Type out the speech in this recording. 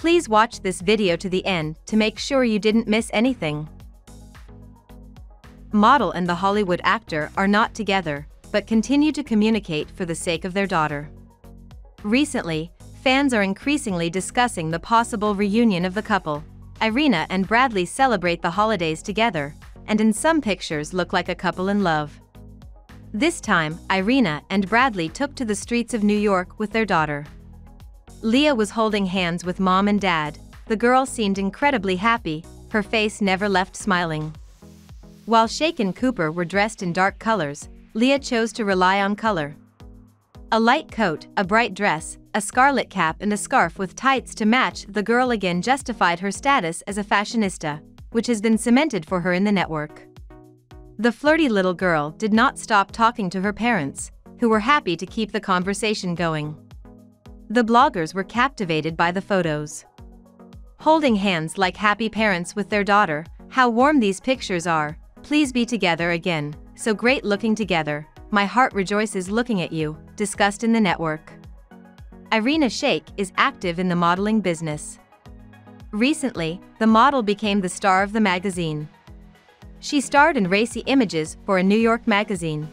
Please watch this video to the end to make sure you didn't miss anything. Model and the Hollywood actor are not together, but continue to communicate for the sake of their daughter. Recently, fans are increasingly discussing the possible reunion of the couple. Irina and Bradley celebrate the holidays together, and in some pictures look like a couple in love. This time, Irina and Bradley took to the streets of New York with their daughter. Lea was holding hands with mom and dad, the girl seemed incredibly happy, her face never left smiling. While Shayk and Cooper were dressed in dark colors, Lea chose to rely on color. A light coat, a bright dress, a scarlet cap and a scarf with tights to match the girl again justified her status as a fashionista, which has been cemented for her in the network. The flirty little girl did not stop talking to her parents, who were happy to keep the conversation going. The bloggers were captivated by the photos. Holding hands like happy parents with their daughter, how warm these pictures are, please be together again, so great looking together, my heart rejoices looking at you, discussed in the network. Irina Shayk is active in the modeling business. Recently, the model became the star of the magazine. She starred in racy images for a New York magazine.